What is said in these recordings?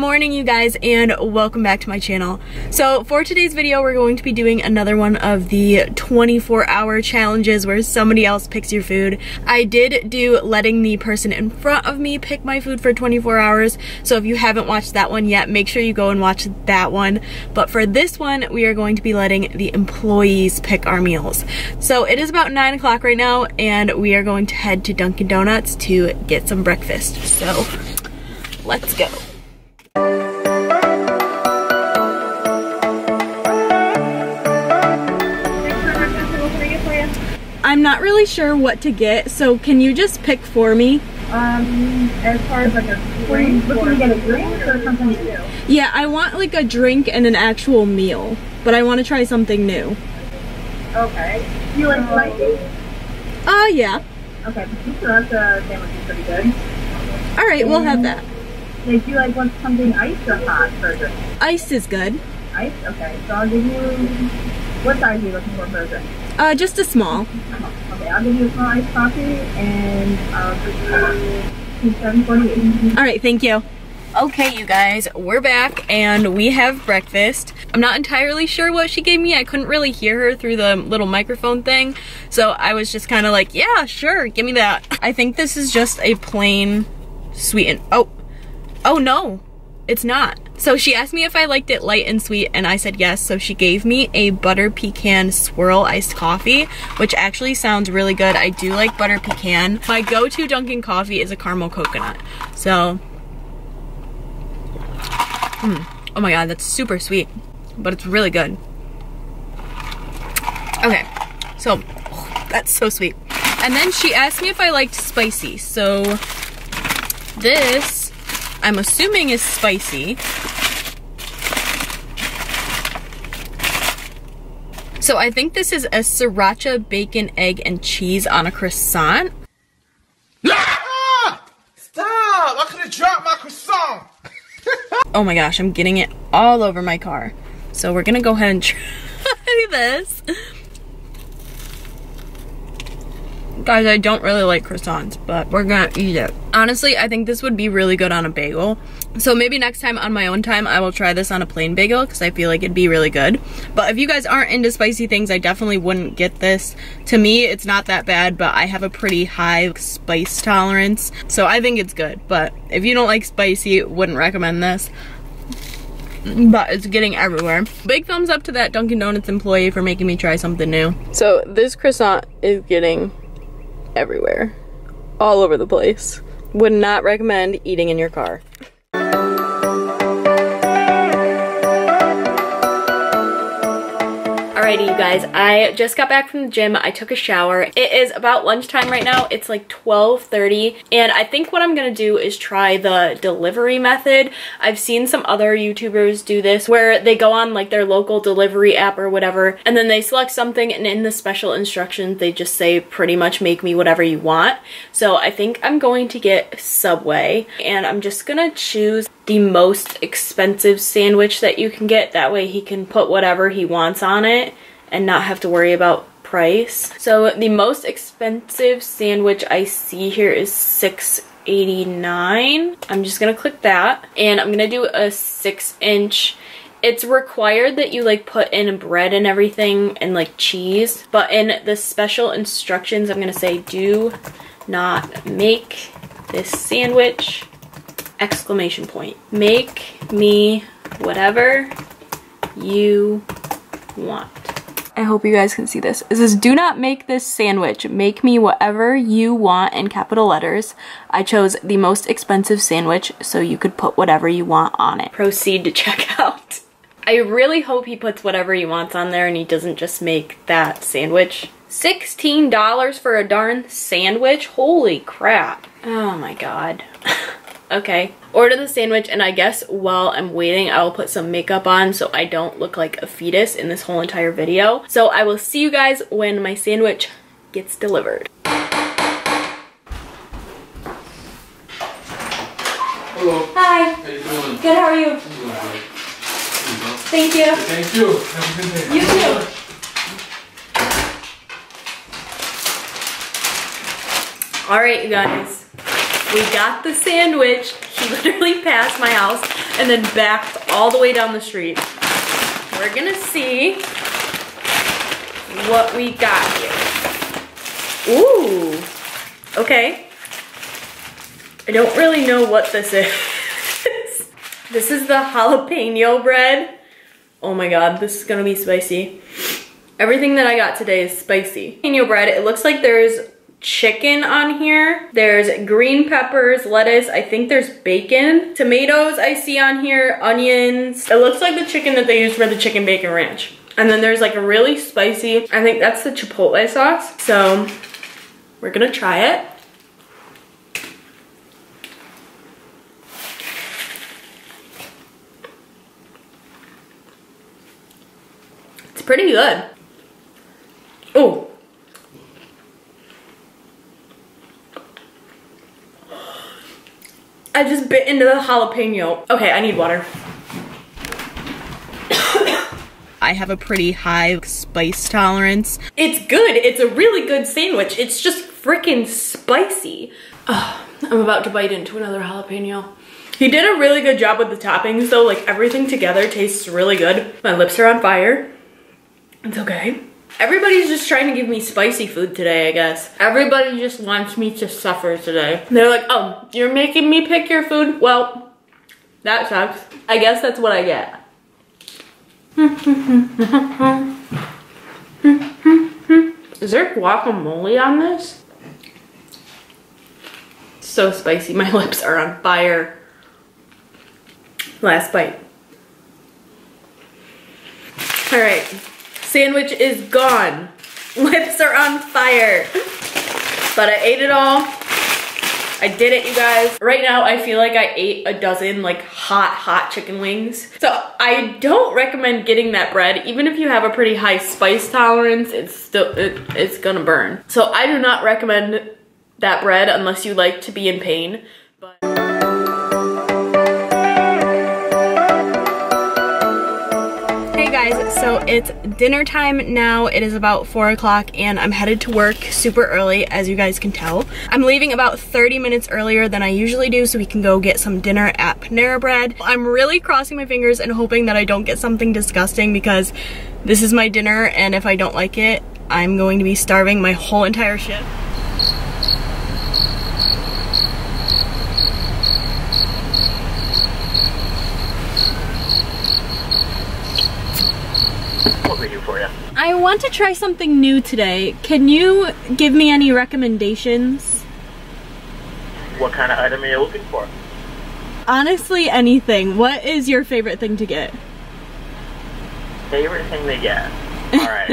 Morning you guys and welcome back to my channel. So for today's video we're going to be doing another one of the 24 hour challenges where somebody else picks your food. I did do letting the person in front of me pick my food for 24 hours so if you haven't watched that one yet make sure you go and watch that one. But for this one we are going to be letting the employees pick our meals. So it is about 9 o'clock right now and we are going to head to Dunkin' Donuts to get some breakfast. So let's go. I'm not really sure what to get, so can you just pick for me? Um, as far as like a drink, looking to get a drink or something do? Yeah, I want like a drink and an actual meal, but I want to try something new. Okay. Do you like spicy? Oh, uh, yeah. Okay, the pizza sandwich is pretty good. All right, we'll have that. Did you like want something iced or hot for a drink? Ice is good. Ice? Okay, so I'll give you, what size are you looking for for a drink? Uh, just a small. Okay, I'll give you a small iced coffee and I'll give you 748. All right, thank you. Okay, you guys, we're back and we have breakfast. I'm not entirely sure what she gave me. I couldn't really hear her through the little microphone thing. So I was just kind of like, yeah, sure, give me that. I think this is just a plain sweet and, oh, oh no, it's not. So she asked me if I liked it light and sweet and I said yes. So she gave me a butter pecan swirl iced coffee, which actually sounds really good. I do like butter pecan. My go-to Dunkin' coffee is a caramel coconut. So Mm. Oh my god, that's super sweet, but it's really good. Okay, so oh, that's so sweet. And then she asked me if I liked spicy. So this, I'm assuming is spicy. So I think this is a sriracha bacon, egg, and cheese on a croissant. Ah! Stop! I could have dropped my croissant! oh my gosh, I'm getting it all over my car. So we're gonna go ahead and try this. Guys, I don't really like croissants, but we're gonna eat it. Honestly, I think this would be really good on a bagel. So maybe next time on my own time, I will try this on a plain bagel because I feel like it'd be really good. But if you guys aren't into spicy things, I definitely wouldn't get this. To me, it's not that bad, but I have a pretty high spice tolerance. So I think it's good. But if you don't like spicy, wouldn't recommend this but it's getting everywhere. Big thumbs up to that Dunkin' Donuts employee for making me try something new. So this croissant is getting everywhere, all over the place. Would not recommend eating in your car. Alrighty, you guys, I just got back from the gym. I took a shower. It is about lunchtime right now. It's like 12.30, and I think what I'm gonna do is try the delivery method. I've seen some other YouTubers do this where they go on like their local delivery app or whatever, and then they select something, and in the special instructions, they just say pretty much make me whatever you want. So I think I'm going to get Subway, and I'm just gonna choose the most expensive sandwich that you can get. That way he can put whatever he wants on it and not have to worry about price. So the most expensive sandwich I see here is 6.89. I'm just gonna click that and I'm gonna do a six inch it's required that you like put in bread and everything and like cheese but in the special instructions I'm gonna say do not make this sandwich exclamation point make me whatever you want I hope you guys can see this. It says, do not make this sandwich. Make me whatever you want in capital letters. I chose the most expensive sandwich so you could put whatever you want on it. Proceed to checkout. I really hope he puts whatever he wants on there and he doesn't just make that sandwich. $16 for a darn sandwich? Holy crap. Oh my god. Okay, order the sandwich and I guess while I'm waiting I will put some makeup on so I don't look like a fetus in this whole entire video. So I will see you guys when my sandwich gets delivered. Hello. Hi. How you doing? Good, how are you? I'm doing great. Thank you. Thank you. Have a good day. You too. All right, you guys. We got the sandwich. He literally passed my house and then backed all the way down the street. We're gonna see what we got here. Ooh, okay. I don't really know what this is. this is the jalapeno bread. Oh my god, this is gonna be spicy. Everything that I got today is spicy. Jalapeno bread, it looks like there's chicken on here. There's green peppers, lettuce, I think there's bacon. Tomatoes I see on here, onions. It looks like the chicken that they use for the chicken bacon ranch. And then there's like a really spicy, I think that's the chipotle sauce. So we're gonna try it. It's pretty good. Oh. I just bit into the jalapeno. Okay, I need water. I have a pretty high spice tolerance. It's good. It's a really good sandwich. It's just freaking spicy. Oh, I'm about to bite into another jalapeno. He did a really good job with the toppings though. Like everything together tastes really good. My lips are on fire. It's okay. Everybody's just trying to give me spicy food today, I guess. Everybody just wants me to suffer today. They're like, oh, you're making me pick your food? Well, that sucks. I guess that's what I get. Is there guacamole on this? So spicy, my lips are on fire. Last bite. All right, sandwich is gone. Lips are on fire. But I ate it all. I did it, you guys. Right now, I feel like I ate a dozen like hot, hot chicken wings. So I don't recommend getting that bread. Even if you have a pretty high spice tolerance, it's still, it, it's gonna burn. So I do not recommend that bread unless you like to be in pain. Guys, so it's dinner time now. It is about four o'clock and I'm headed to work super early, as you guys can tell. I'm leaving about 30 minutes earlier than I usually do so we can go get some dinner at Panera Bread. I'm really crossing my fingers and hoping that I don't get something disgusting because this is my dinner and if I don't like it, I'm going to be starving my whole entire shift. What can we do for you? I want to try something new today. Can you give me any recommendations? What kind of item are you looking for? Honestly, anything. What is your favorite thing to get? Favorite thing to get? Alright.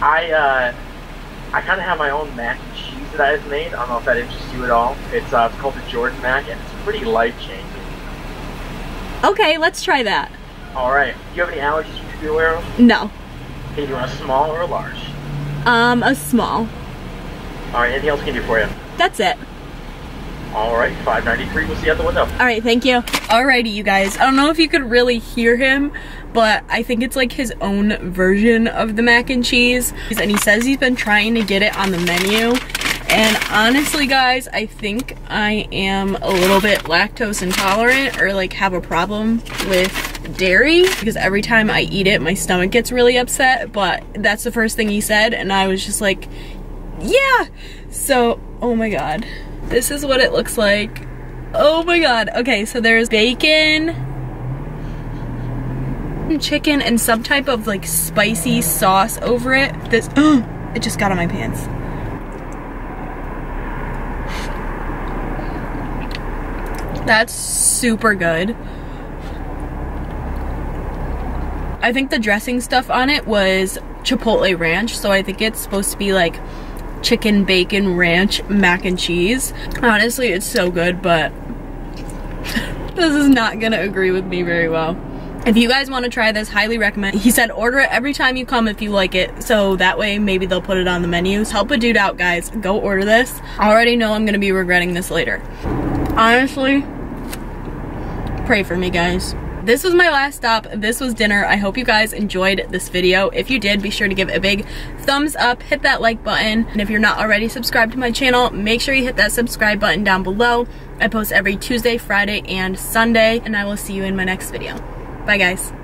I, uh, I kind of have my own mac and cheese that I've made. I don't know if that interests you at all. It's, uh, it's called the Jordan Mac, and it's pretty life-changing. Okay, let's try that. Alright. Do you have any allergies you should be aware of? No. Okay, do you want a small or a large? Um, a small. Alright, anything else I can do for you? That's it. Alright, 593, we'll see you at the window. All right, thank you. Alrighty, you guys. I don't know if you could really hear him, but I think it's like his own version of the mac and cheese. And he says he's been trying to get it on the menu. And honestly, guys, I think I am a little bit lactose intolerant or like have a problem with dairy because every time I eat it, my stomach gets really upset. But that's the first thing he said, and I was just like, yeah. So, oh my god. This is what it looks like. Oh my god. Okay, so there's bacon, chicken, and some type of like spicy sauce over it. This, it just got on my pants. That's super good. I think the dressing stuff on it was Chipotle Ranch, so I think it's supposed to be like chicken bacon ranch mac and cheese. Honestly, it's so good, but this is not gonna agree with me very well. If you guys want to try this, highly recommend. He said order it every time you come if you like it, so that way maybe they'll put it on the menus. Help a dude out, guys. Go order this. I already know I'm gonna be regretting this later. Honestly, pray for me, guys. This was my last stop. This was dinner. I hope you guys enjoyed this video. If you did, be sure to give it a big thumbs up, hit that like button, and if you're not already subscribed to my channel, make sure you hit that subscribe button down below. I post every Tuesday, Friday, and Sunday, and I will see you in my next video. Bye guys.